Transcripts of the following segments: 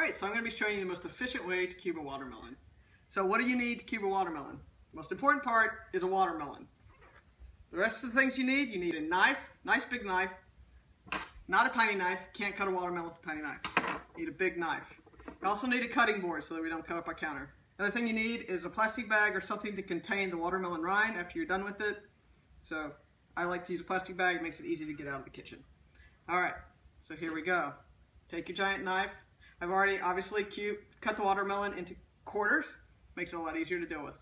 Alright, so I'm going to be showing you the most efficient way to cube a watermelon. So what do you need to cube a watermelon? The most important part is a watermelon. The rest of the things you need, you need a knife, nice big knife, not a tiny knife, can't cut a watermelon with a tiny knife. You need a big knife. You also need a cutting board so that we don't cut up our counter. Another thing you need is a plastic bag or something to contain the watermelon rind after you're done with it. So I like to use a plastic bag, it makes it easy to get out of the kitchen. Alright, so here we go. Take your giant knife, I've already obviously cut the watermelon into quarters. Makes it a lot easier to deal with.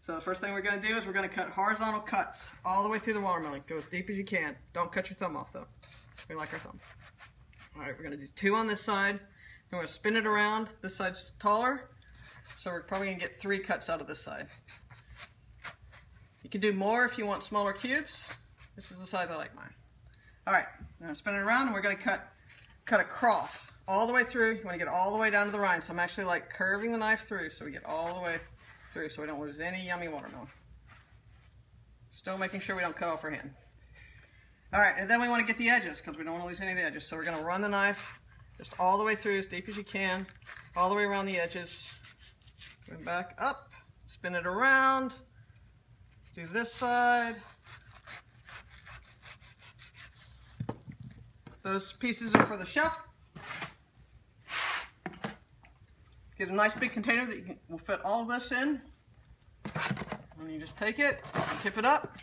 So the first thing we're going to do is we're going to cut horizontal cuts all the way through the watermelon. Go as deep as you can. Don't cut your thumb off though. We like our thumb. Alright, we're going to do two on this side. We're going to spin it around. This side's taller. So we're probably going to get three cuts out of this side. You can do more if you want smaller cubes. This is the size I like mine. Alright, now spin it around and we're going to cut cut across all the way through. You want to get all the way down to the rind. So I'm actually like curving the knife through so we get all the way through so we don't lose any yummy watermelon. Still making sure we don't cut off our hand. All right, and then we want to get the edges because we don't want to lose any of the edges. So we're going to run the knife just all the way through as deep as you can, all the way around the edges. Going back up, spin it around, do this side, Those pieces are for the chef. Get a nice big container that can, will fit all of this in. And you just take it tip it up.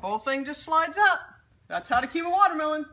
Whole thing just slides up. That's how to keep a watermelon.